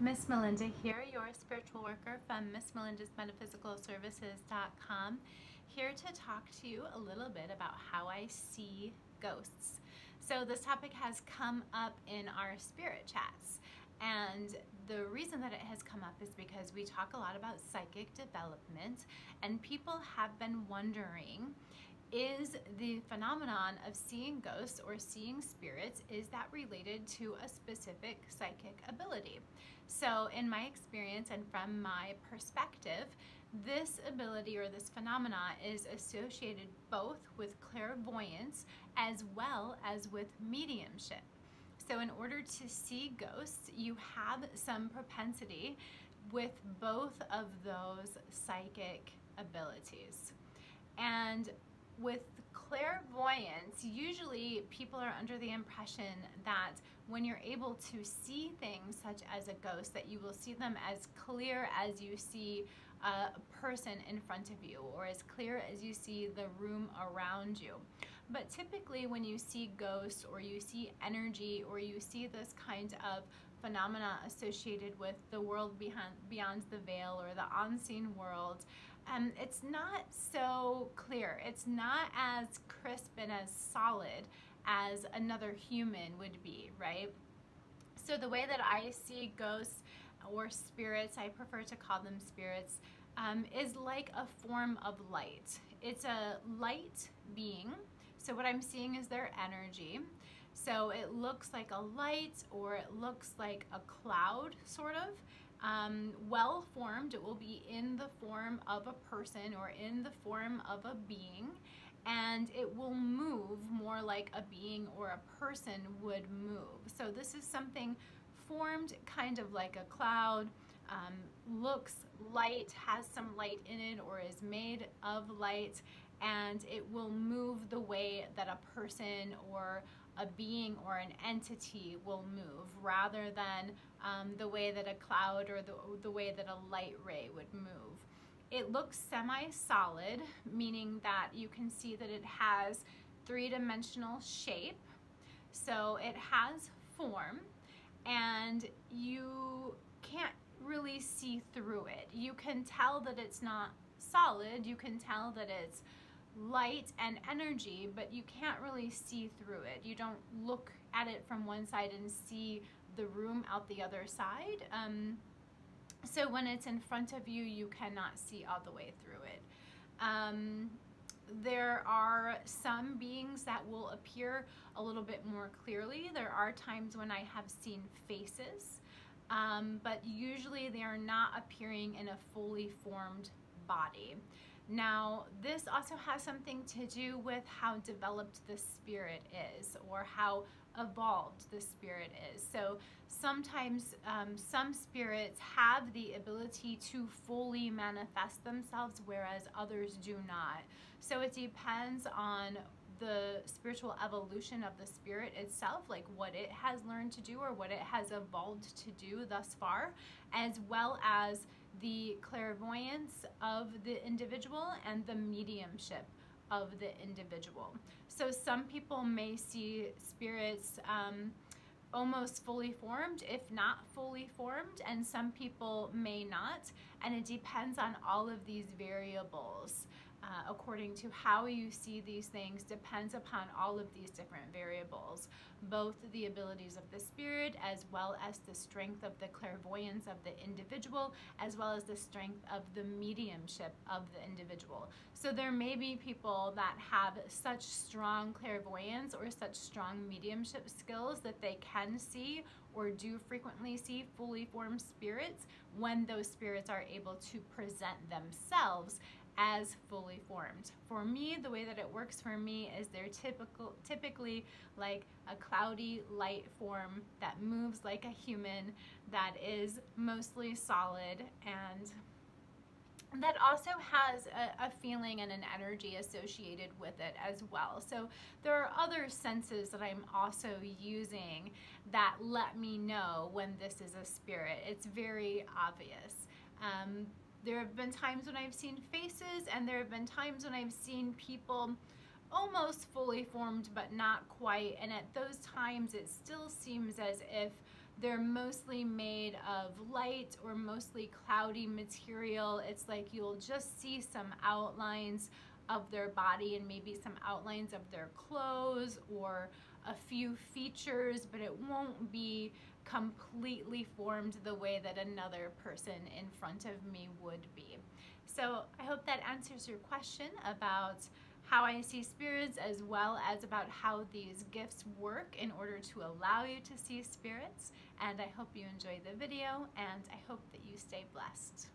Miss Melinda here, your spiritual worker from MissMelinda's Metaphysical Services.com, here to talk to you a little bit about how I see ghosts. So this topic has come up in our spirit chats and the reason that it has come up is because we talk a lot about psychic development and people have been wondering is the phenomenon of seeing ghosts or seeing spirits is that related to a specific psychic ability. So in my experience and from my perspective this ability or this phenomena is associated both with clairvoyance as well as with mediumship. So in order to see ghosts you have some propensity with both of those psychic abilities. And with clairvoyance, usually people are under the impression that when you're able to see things such as a ghost, that you will see them as clear as you see a person in front of you or as clear as you see the room around you. But typically when you see ghosts or you see energy or you see this kind of phenomena associated with the world behind, beyond the veil or the unseen world, um, it's not so clear. It's not as crisp and as solid as another human would be, right? So the way that I see ghosts or spirits, I prefer to call them spirits, um, is like a form of light. It's a light being. So what I'm seeing is their energy. So it looks like a light or it looks like a cloud, sort of um, well formed. It will be in the form of a person or in the form of a being and it will move more like a being or a person would move. So this is something formed kind of like a cloud, um, looks light, has some light in it or is made of light and it will move the way that a person or a being or an entity will move rather than um, the way that a cloud or the, the way that a light ray would move. It looks semi-solid, meaning that you can see that it has three-dimensional shape. So it has form and you can't really see through it. You can tell that it's not solid, you can tell that it's light and energy, but you can't really see through it. You don't look at it from one side and see the room out the other side. Um, so when it's in front of you, you cannot see all the way through it. Um, there are some beings that will appear a little bit more clearly. There are times when I have seen faces, um, but usually they are not appearing in a fully formed body. Now, this also has something to do with how developed the spirit is or how evolved the spirit is. So sometimes um, some spirits have the ability to fully manifest themselves, whereas others do not. So it depends on the spiritual evolution of the spirit itself, like what it has learned to do or what it has evolved to do thus far, as well as the clairvoyance of the individual and the mediumship of the individual. So some people may see spirits um, almost fully formed, if not fully formed, and some people may not, and it depends on all of these variables uh, according to how you see these things depends upon all of these different variables, both the abilities of the spirit as well as the strength of the clairvoyance of the individual, as well as the strength of the mediumship of the individual. So there may be people that have such strong clairvoyance or such strong mediumship skills that they can see or do frequently see fully formed spirits when those spirits are able to present themselves as fully formed. For me, the way that it works for me is they're typical, typically like a cloudy light form that moves like a human, that is mostly solid and that also has a, a, feeling and an energy associated with it as well. So there are other senses that I'm also using that let me know when this is a spirit. It's very obvious. Um, there have been times when I've seen faces and there have been times when I've seen people almost fully formed but not quite and at those times it still seems as if they're mostly made of light or mostly cloudy material. It's like you'll just see some outlines of their body and maybe some outlines of their clothes or a few features, but it won't be completely formed the way that another person in front of me would be. So I hope that answers your question about how I see spirits as well as about how these gifts work in order to allow you to see spirits. And I hope you enjoy the video and I hope that you stay blessed.